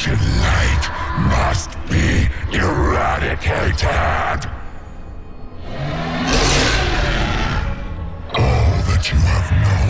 Ancient light must be eradicated! All that you have known